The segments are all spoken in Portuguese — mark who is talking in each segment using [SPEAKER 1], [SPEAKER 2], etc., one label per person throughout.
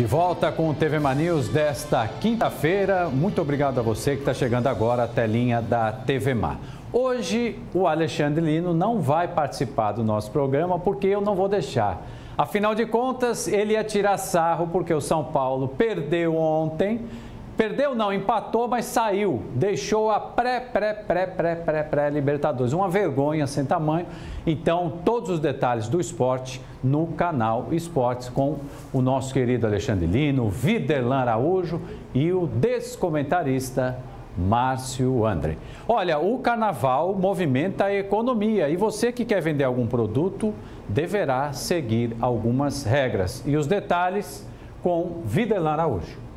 [SPEAKER 1] De volta com o TV News desta quinta-feira. Muito obrigado a você que está chegando agora à telinha da TV Mar. Hoje o Alexandre Lino não vai participar do nosso programa porque eu não vou deixar. Afinal de contas, ele ia tirar sarro porque o São Paulo perdeu ontem Perdeu não, empatou, mas saiu. Deixou a pré, pré, pré, pré, pré, pré Libertadores. Uma vergonha sem tamanho. Então, todos os detalhes do esporte no canal Esportes com o nosso querido Alexandre Lino, Viderlan Araújo e o descomentarista Márcio André. Olha, o carnaval movimenta a economia e você que quer vender algum produto deverá seguir algumas regras. E os detalhes com Viderlan Araújo.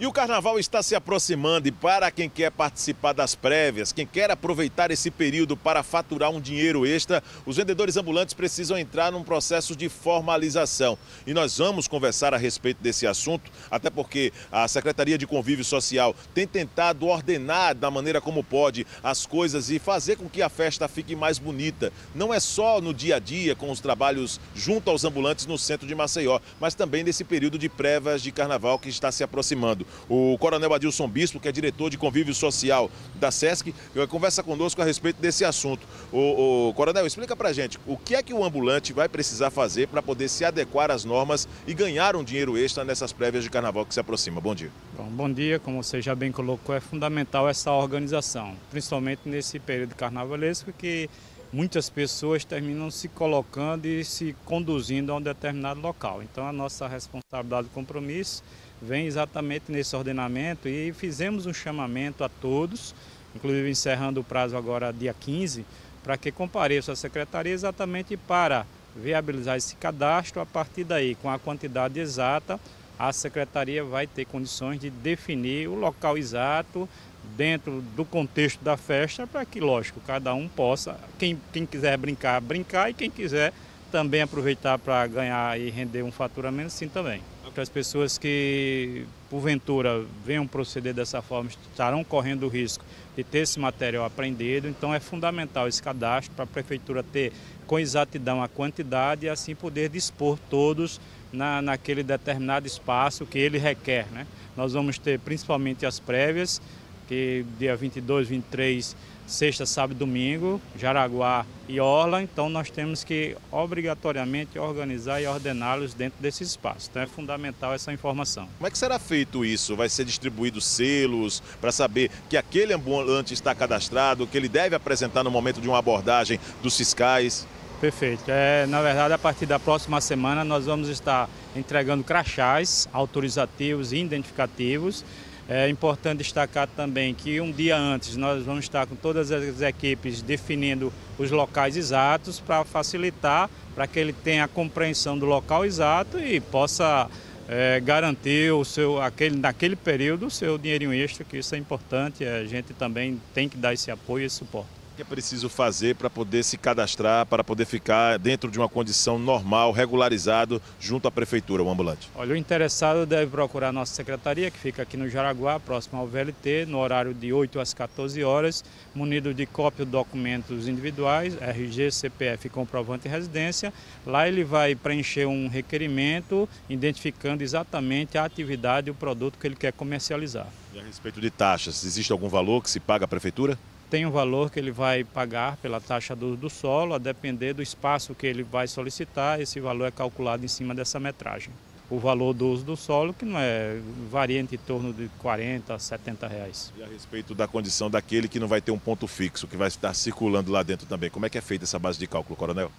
[SPEAKER 2] E o carnaval está se aproximando e para quem quer participar das prévias, quem quer aproveitar esse período para faturar um dinheiro extra, os vendedores ambulantes precisam entrar num processo de formalização. E nós vamos conversar a respeito desse assunto, até porque a Secretaria de Convívio Social tem tentado ordenar da maneira como pode as coisas e fazer com que a festa fique mais bonita. Não é só no dia a dia com os trabalhos junto aos ambulantes no centro de Maceió, mas também nesse período de prévias de carnaval que está se aproximando. O Coronel Adilson Bispo, que é diretor de convívio social da SESC, conversa conosco a respeito desse assunto. O, o Coronel, explica pra gente o que é que o ambulante vai precisar fazer para poder se adequar às normas e ganhar um dinheiro extra nessas prévias de carnaval que se aproxima. Bom dia.
[SPEAKER 3] Bom, bom dia, como você já bem colocou, é fundamental essa organização, principalmente nesse período carnavalesco que muitas pessoas terminam se colocando e se conduzindo a um determinado local. Então a nossa responsabilidade e compromisso vem exatamente nesse ordenamento e fizemos um chamamento a todos, inclusive encerrando o prazo agora dia 15, para que compareçam à secretaria exatamente para viabilizar esse cadastro. A partir daí, com a quantidade exata, a secretaria vai ter condições de definir o local exato dentro do contexto da festa, para que, lógico, cada um possa, quem, quem quiser brincar, brincar e quem quiser também aproveitar para ganhar e render um faturamento, sim também para as pessoas que, porventura, venham proceder dessa forma, estarão correndo o risco de ter esse material apreendido. Então, é fundamental esse cadastro para a Prefeitura ter com exatidão a quantidade e assim poder dispor todos na, naquele determinado espaço que ele requer. Né? Nós vamos ter principalmente as prévias, que dia 22, 23 sexta, sábado e domingo, Jaraguá e Orla, então nós temos que obrigatoriamente organizar e ordená-los dentro desse espaço. Então é fundamental essa informação.
[SPEAKER 2] Como é que será feito isso? Vai ser distribuído selos para saber que aquele ambulante está cadastrado, que ele deve apresentar no momento de uma abordagem dos fiscais?
[SPEAKER 3] Perfeito. É, na verdade, a partir da próxima semana nós vamos estar entregando crachás autorizativos e identificativos é importante destacar também que um dia antes nós vamos estar com todas as equipes definindo os locais exatos para facilitar, para que ele tenha a compreensão do local exato e possa é, garantir o seu, aquele, naquele período o seu dinheirinho extra, que isso é importante, a gente também tem que dar esse apoio e esse suporte
[SPEAKER 2] que é preciso fazer para poder se cadastrar, para poder ficar dentro de uma condição normal, regularizado, junto à prefeitura, o ambulante?
[SPEAKER 3] Olha, o interessado deve procurar a nossa secretaria, que fica aqui no Jaraguá, próximo ao VLT, no horário de 8 às 14 horas, munido de cópia de documentos individuais, RG, CPF comprovante de residência. Lá ele vai preencher um requerimento identificando exatamente a atividade e o produto que ele quer comercializar.
[SPEAKER 2] E a respeito de taxas, existe algum valor que se paga à prefeitura?
[SPEAKER 3] Tem um valor que ele vai pagar pela taxa do, do solo, a depender do espaço que ele vai solicitar, esse valor é calculado em cima dessa metragem. O valor do uso do solo, que não é, varia entre torno de 40 a 70 reais.
[SPEAKER 2] E a respeito da condição daquele que não vai ter um ponto fixo, que vai estar circulando lá dentro também, como é que é feita essa base de cálculo, coronel?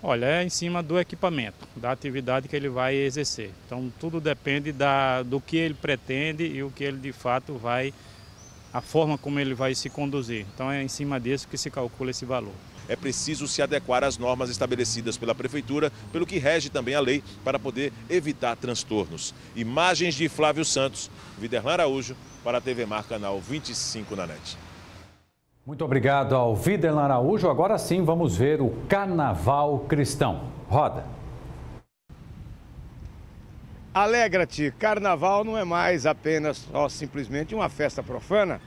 [SPEAKER 3] Olha, é em cima do equipamento, da atividade que ele vai exercer. Então tudo depende da, do que ele pretende e o que ele de fato vai a forma como ele vai se conduzir. Então é em cima disso que se calcula esse valor.
[SPEAKER 2] É preciso se adequar às normas estabelecidas pela Prefeitura, pelo que rege também a lei, para poder evitar transtornos. Imagens de Flávio Santos, Viderlan Araújo, para a TV Mar, canal 25 na NET.
[SPEAKER 1] Muito obrigado ao Viderlan Araújo. Agora sim vamos ver o Carnaval Cristão. Roda.
[SPEAKER 4] Alegra-te, carnaval não é mais apenas só simplesmente uma festa profana.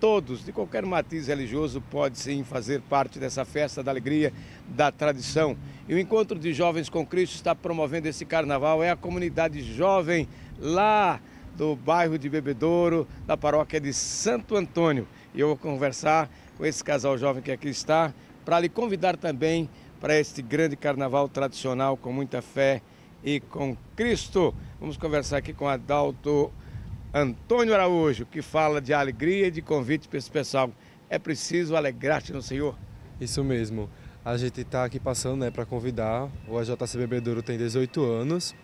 [SPEAKER 4] Todos, de qualquer matiz religioso, pode sim fazer parte dessa festa da alegria, da tradição. E o Encontro de Jovens com Cristo está promovendo esse carnaval. É a comunidade jovem lá do bairro de Bebedouro, da paróquia de Santo Antônio. E eu vou conversar com esse casal jovem que aqui está, para lhe convidar também para este grande carnaval tradicional com muita fé e com Cristo. Vamos conversar aqui com Adalto Antônio Araújo, que fala de alegria e de convite para esse pessoal. É preciso alegrar-te no Senhor.
[SPEAKER 5] Isso mesmo. A gente está aqui passando né, para convidar. O AJC Bebedouro tem 18 anos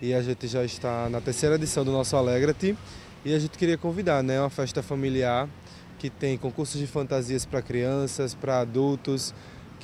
[SPEAKER 5] e a gente já está na terceira edição do nosso Alegra-te. E a gente queria convidar, né? Uma festa familiar que tem concursos de fantasias para crianças, para adultos,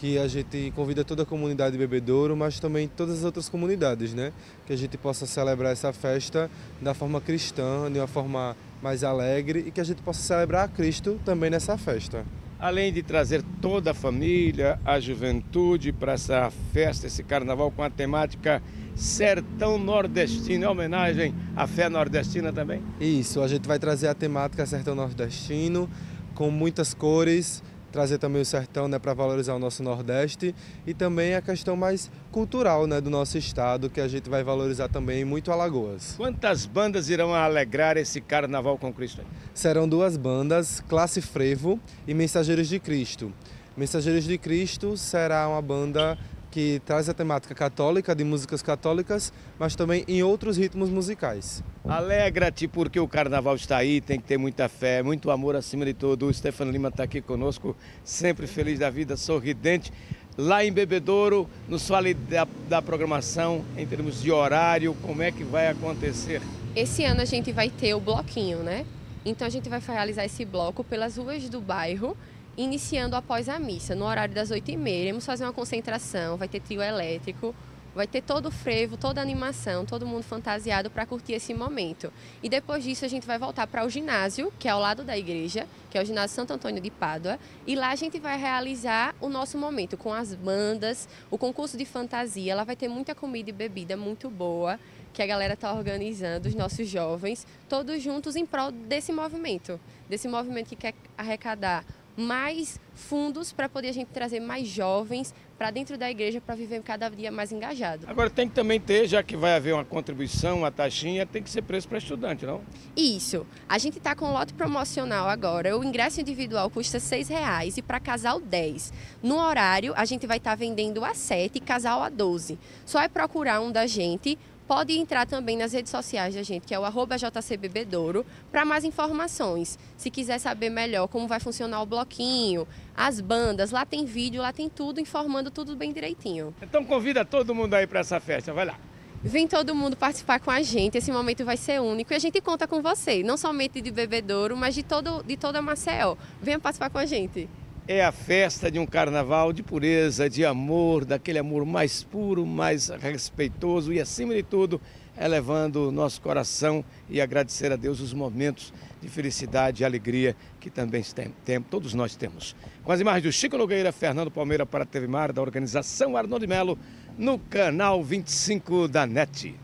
[SPEAKER 5] que a gente convida toda a comunidade de Bebedouro, mas também todas as outras comunidades, né? Que a gente possa celebrar essa festa da forma cristã, de uma forma mais alegre e que a gente possa celebrar a Cristo também nessa festa
[SPEAKER 4] além de trazer toda a família, a juventude para essa festa, esse carnaval com a temática Sertão Nordestino, em homenagem à fé nordestina também?
[SPEAKER 5] Isso, a gente vai trazer a temática Sertão Nordestino com muitas cores, trazer também o sertão né, para valorizar o nosso Nordeste e também a questão mais cultural né, do nosso estado, que a gente vai valorizar também muito Alagoas.
[SPEAKER 4] Quantas bandas irão alegrar esse Carnaval com Cristo?
[SPEAKER 5] Serão duas bandas, Classe Frevo e Mensageiros de Cristo. Mensageiros de Cristo será uma banda que traz a temática católica, de músicas católicas, mas também em outros ritmos musicais.
[SPEAKER 4] Alegra-te porque o carnaval está aí, tem que ter muita fé, muito amor acima de tudo. O Stefano Lima está aqui conosco, sempre feliz da vida, sorridente. Lá em Bebedouro, nos fale da, da programação, em termos de horário, como é que vai acontecer?
[SPEAKER 6] Esse ano a gente vai ter o bloquinho, né? Então a gente vai realizar esse bloco pelas ruas do bairro iniciando após a missa, no horário das 8h30. Iremos fazer uma concentração, vai ter trio elétrico, vai ter todo o frevo, toda a animação, todo mundo fantasiado para curtir esse momento. E depois disso a gente vai voltar para o ginásio, que é ao lado da igreja, que é o ginásio Santo Antônio de Pádua, e lá a gente vai realizar o nosso momento com as bandas, o concurso de fantasia, lá vai ter muita comida e bebida muito boa que a galera está organizando, os nossos jovens, todos juntos em prol desse movimento, desse movimento que quer arrecadar mais fundos para poder a gente trazer mais jovens para dentro da igreja para viver cada dia mais engajado.
[SPEAKER 4] Agora tem que também ter, já que vai haver uma contribuição, uma taxinha, tem que ser preço para estudante, não?
[SPEAKER 6] Isso. A gente está com lote promocional agora. O ingresso individual custa R$ reais e para casal 10. No horário, a gente vai estar tá vendendo a 7 e casal a 12. Só é procurar um da gente pode entrar também nas redes sociais da gente, que é o arroba JCBBedouro, para mais informações. Se quiser saber melhor como vai funcionar o bloquinho, as bandas, lá tem vídeo, lá tem tudo, informando tudo bem direitinho.
[SPEAKER 4] Então convida todo mundo aí para essa festa, vai lá.
[SPEAKER 6] Vem todo mundo participar com a gente, esse momento vai ser único e a gente conta com você, não somente de Bebedouro, mas de, todo, de toda a Maceió. Venha participar com a gente
[SPEAKER 4] é a festa de um carnaval de pureza, de amor, daquele amor mais puro, mais respeitoso e, acima de tudo, elevando o nosso coração e agradecer a Deus os momentos de felicidade e alegria que também tem, todos nós temos. Com as imagens do Chico Nogueira, Fernando Palmeira para a TV Mar, da organização Arnoldo Melo, no canal 25 da NET.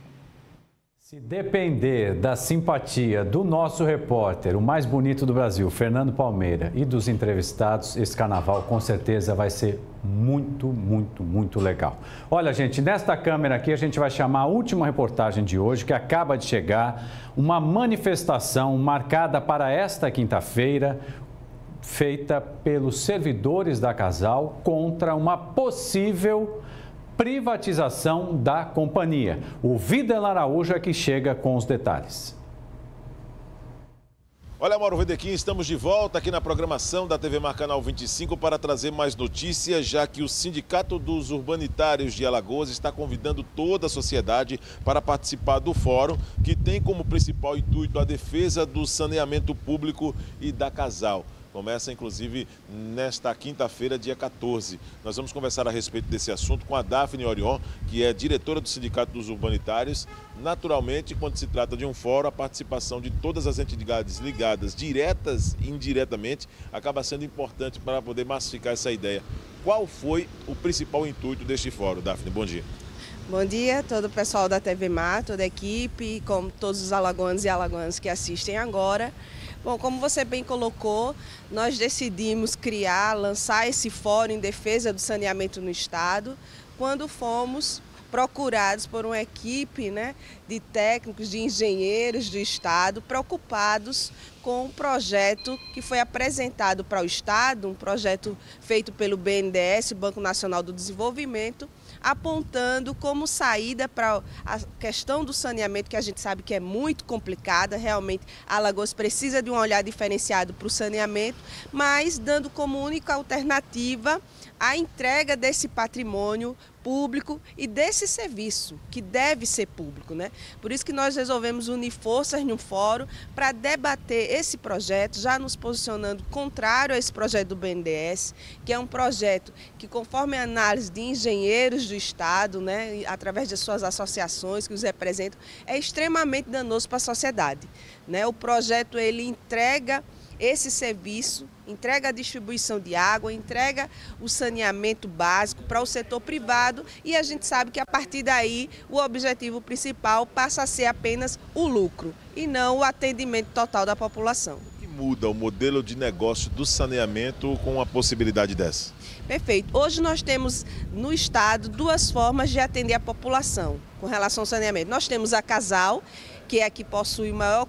[SPEAKER 1] Se depender da simpatia do nosso repórter, o mais bonito do Brasil, Fernando Palmeira, e dos entrevistados, esse carnaval com certeza vai ser muito, muito, muito legal. Olha, gente, nesta câmera aqui a gente vai chamar a última reportagem de hoje, que acaba de chegar, uma manifestação marcada para esta quinta-feira, feita pelos servidores da Casal contra uma possível privatização da companhia. O Vida Araújo é que chega com os detalhes.
[SPEAKER 2] Olha, Mauro Vedequim, estamos de volta aqui na programação da TV Mar Canal 25 para trazer mais notícias, já que o Sindicato dos Urbanitários de Alagoas está convidando toda a sociedade para participar do fórum, que tem como principal intuito a defesa do saneamento público e da casal. Começa, inclusive, nesta quinta-feira, dia 14. Nós vamos conversar a respeito desse assunto com a Daphne Orion, que é diretora do Sindicato dos Urbanitários. Naturalmente, quando se trata de um fórum, a participação de todas as entidades ligadas, diretas e indiretamente, acaba sendo importante para poder massificar essa ideia. Qual foi o principal intuito deste fórum, Daphne? Bom dia.
[SPEAKER 7] Bom dia a todo o pessoal da TV Mar, toda a equipe, como todos os alagoanos e alagoanas que assistem agora. Bom, como você bem colocou, nós decidimos criar, lançar esse fórum em defesa do saneamento no Estado, quando fomos procurados por uma equipe né, de técnicos, de engenheiros do Estado, preocupados com um projeto que foi apresentado para o Estado, um projeto feito pelo BNDES, Banco Nacional do Desenvolvimento, apontando como saída para a questão do saneamento, que a gente sabe que é muito complicada, realmente Alagoas precisa de um olhar diferenciado para o saneamento, mas dando como única alternativa a entrega desse patrimônio público e desse serviço, que deve ser público. Né? Por isso que nós resolvemos unir forças em um fórum para debater esse projeto, já nos posicionando contrário a esse projeto do BNDES, que é um projeto que, conforme a análise de engenheiros do Estado, né, através de suas associações que os representam, é extremamente danoso para a sociedade. Né? O projeto ele entrega esse serviço, entrega a distribuição de água, entrega o saneamento básico para o setor privado e a gente sabe que a partir daí o objetivo principal passa a ser apenas o lucro e não o atendimento total da população.
[SPEAKER 2] O que muda o modelo de negócio do saneamento com a possibilidade dessa?
[SPEAKER 7] Perfeito. Hoje nós temos no estado duas formas de atender a população com relação ao saneamento. Nós temos a Casal, que é a que possui o maior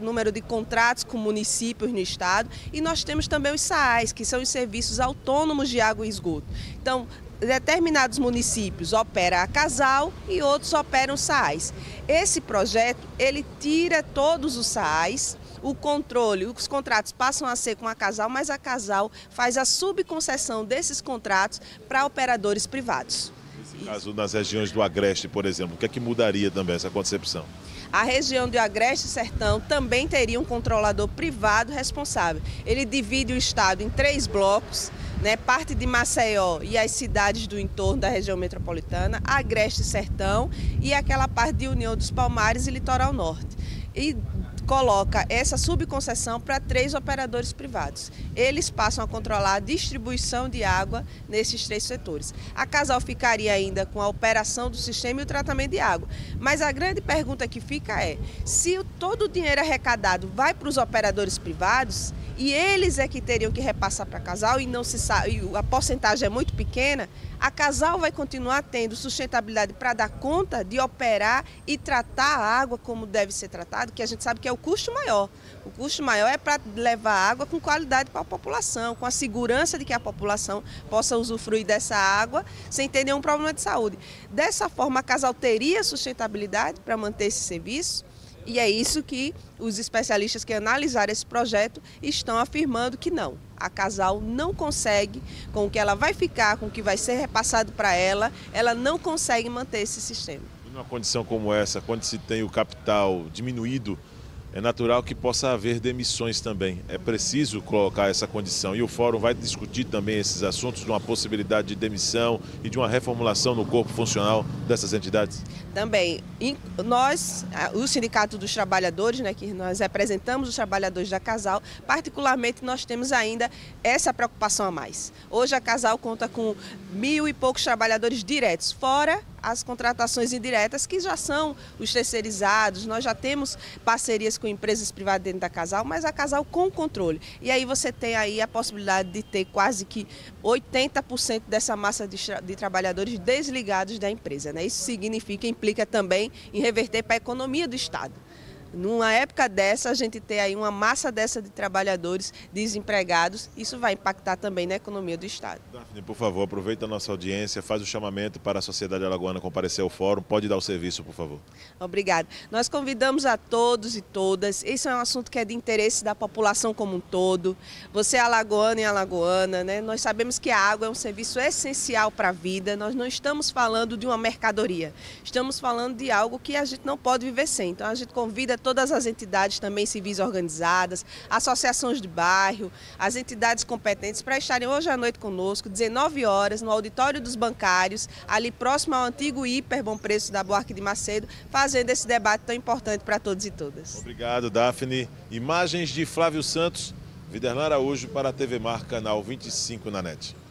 [SPEAKER 7] número de contratos com municípios no estado, e nós temos também os SAAs, que são os serviços autônomos de água e esgoto. Então, determinados municípios operam a casal e outros operam SAAs. Esse projeto, ele tira todos os SAAs, o controle, os contratos passam a ser com a casal, mas a casal faz a subconcessão desses contratos para operadores privados.
[SPEAKER 2] Nesse caso, nas regiões do Agreste, por exemplo, o que é que mudaria também essa concepção?
[SPEAKER 7] A região de Agreste Sertão também teria um controlador privado responsável. Ele divide o estado em três blocos, né, parte de Maceió e as cidades do entorno da região metropolitana, Agreste Sertão e aquela parte de União dos Palmares e Litoral Norte. E coloca essa subconcessão para três operadores privados. Eles passam a controlar a distribuição de água nesses três setores. A Casal ficaria ainda com a operação do sistema e o tratamento de água. Mas a grande pergunta que fica é: se todo o dinheiro arrecadado vai para os operadores privados e eles é que teriam que repassar para a Casal e não se sabe, a porcentagem é muito pequena, a Casal vai continuar tendo sustentabilidade para dar conta de operar e tratar a água como deve ser tratado, que a gente sabe que é o custo maior. O custo maior é para levar água com qualidade para a população, com a segurança de que a população possa usufruir dessa água sem ter nenhum problema de saúde. Dessa forma, a Casal teria sustentabilidade para manter esse serviço e é isso que os especialistas que analisaram esse projeto estão afirmando que não. A casal não consegue, com o que ela vai ficar, com o que vai ser repassado para ela, ela não consegue manter esse sistema.
[SPEAKER 2] Numa condição como essa, quando se tem o capital diminuído, é natural que possa haver demissões também. É preciso colocar essa condição. E o Fórum vai discutir também esses assuntos de uma possibilidade de demissão e de uma reformulação no corpo funcional dessas entidades?
[SPEAKER 7] Também. Nós, o Sindicato dos Trabalhadores, né, que nós representamos os trabalhadores da Casal, particularmente nós temos ainda essa preocupação a mais. Hoje a Casal conta com mil e poucos trabalhadores diretos, fora as contratações indiretas, que já são os terceirizados, nós já temos parcerias com empresas privadas dentro da Casal, mas a Casal com controle. E aí você tem aí a possibilidade de ter quase que 80% dessa massa de, de, trabalhadores desligados da empresa. Né? Isso significa, implica também em reverter para a economia do Estado. Numa época dessa, a gente ter aí uma massa dessa de trabalhadores desempregados, isso vai impactar também na economia do Estado.
[SPEAKER 2] Daphne, por favor, aproveita a nossa audiência, faz o chamamento para a sociedade alagoana comparecer ao fórum. Pode dar o serviço, por favor.
[SPEAKER 7] Obrigada. Nós convidamos a todos e todas. Esse é um assunto que é de interesse da população como um todo. Você é alagoano e alagoana, né? Nós sabemos que a água é um serviço essencial para a vida. Nós não estamos falando de uma mercadoria. Estamos falando de algo que a gente não pode viver sem. Então a gente convida todas as entidades também civis organizadas, associações de bairro, as entidades competentes para estarem hoje à noite conosco, 19 horas, no auditório dos bancários, ali próximo ao antigo hiper bom preço da Buarque de Macedo, fazendo esse debate tão importante para todos e todas.
[SPEAKER 2] Obrigado, Daphne. Imagens de Flávio Santos, Viderlan Araújo para a TV Mar, canal 25 na NET.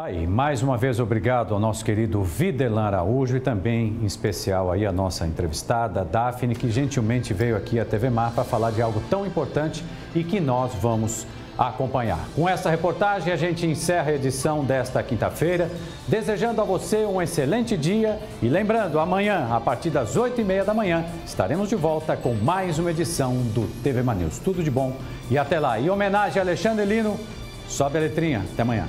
[SPEAKER 1] Aí, mais uma vez, obrigado ao nosso querido Videlan Araújo e também, em especial, aí a nossa entrevistada, Daphne, que gentilmente veio aqui à TV Mar para falar de algo tão importante e que nós vamos acompanhar. Com essa reportagem, a gente encerra a edição desta quinta-feira, desejando a você um excelente dia e lembrando, amanhã, a partir das 8h30 da manhã, estaremos de volta com mais uma edição do TV Manews. Tudo de bom e até lá. Em homenagem a Alexandre Lino, sobe a letrinha. Até amanhã.